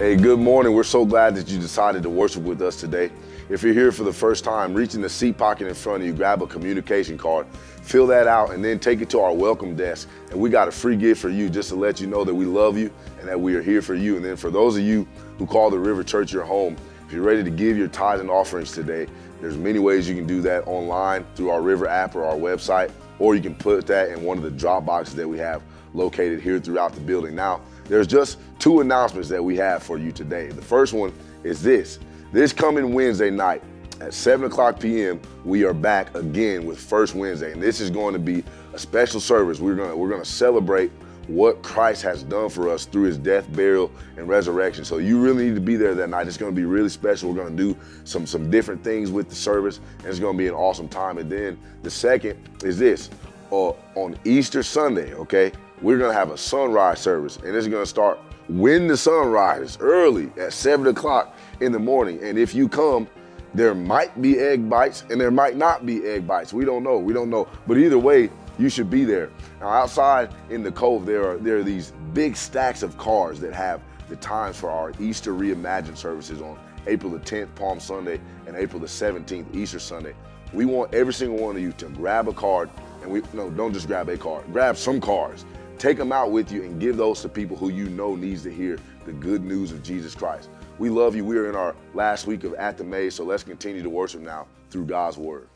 Hey, good morning. We're so glad that you decided to worship with us today. If you're here for the first time, reach in the seat pocket in front of you, grab a communication card, fill that out, and then take it to our welcome desk. And we got a free gift for you just to let you know that we love you and that we are here for you. And then for those of you who call the River Church your home, if you're ready to give your tithes and offerings today, there's many ways you can do that online through our River app or our website, or you can put that in one of the drop boxes that we have located here throughout the building. Now, there's just two announcements that we have for you today. The first one is this. This coming Wednesday night at 7 o'clock p.m., we are back again with First Wednesday. And this is going to be a special service. We're going to, we're going to celebrate what Christ has done for us through his death, burial, and resurrection. So you really need to be there that night. It's going to be really special. We're going to do some, some different things with the service, and it's going to be an awesome time. And then the second is this. Uh, on Easter Sunday, okay, we're going to have a sunrise service, and it's going to start when the sun rises early at 7 o'clock in the morning. And if you come, there might be egg bites and there might not be egg bites. We don't know. We don't know. But either way, you should be there. Now, outside in the cove, there are there are these big stacks of cars that have the times for our Easter Reimagined services on April the 10th, Palm Sunday, and April the 17th, Easter Sunday. We want every single one of you to grab a card, and we no, don't just grab a card, grab some cards Take them out with you and give those to people who you know needs to hear the good news of Jesus Christ. We love you. We are in our last week of At the Maze, so let's continue to worship now through God's word.